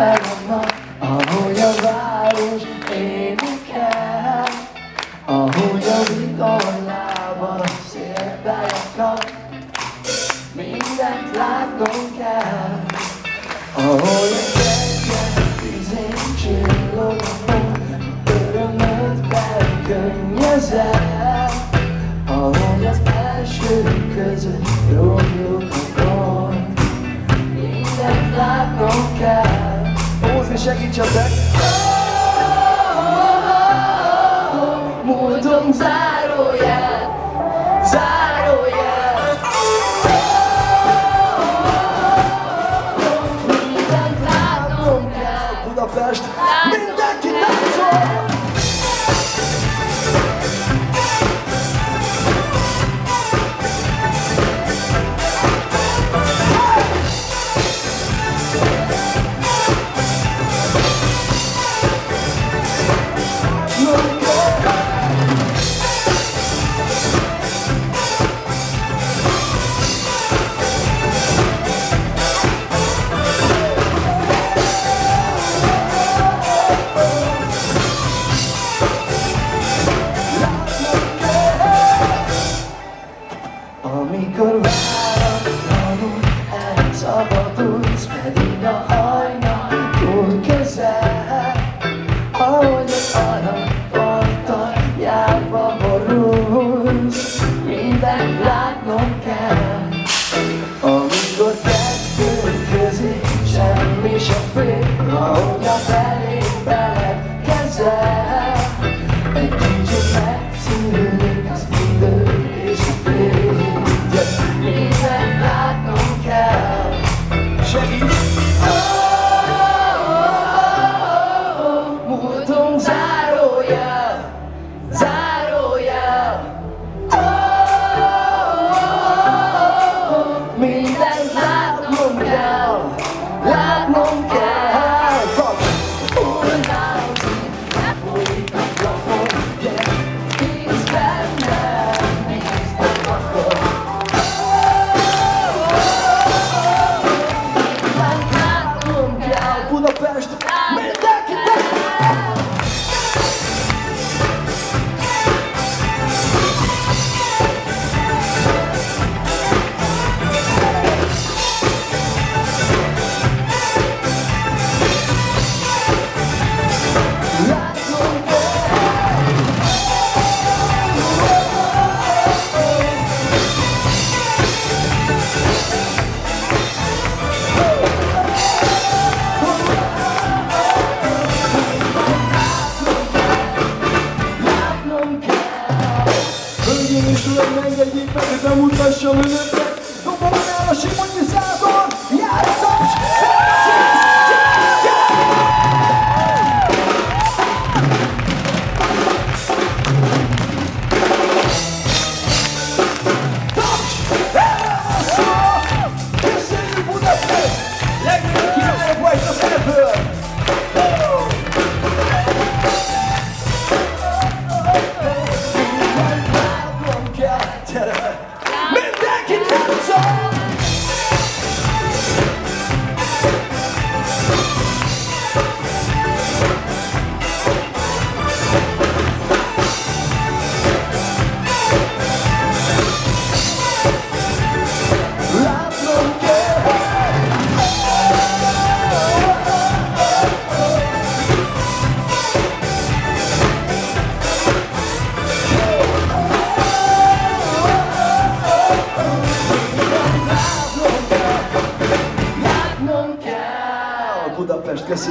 vannak, ahogy a város énekel, ahogy a vitorlában szélbe akad, mindent látnom kell, ahogy a gyerek tüzén csillog a nap, örömöt belkönnyezem, ahogy az első között romlok a gond, mindent látnom kell. shake each other back. Mindent látnom kell. Bebemos da chalina Não para nela, chama de água Budapeste, que assim.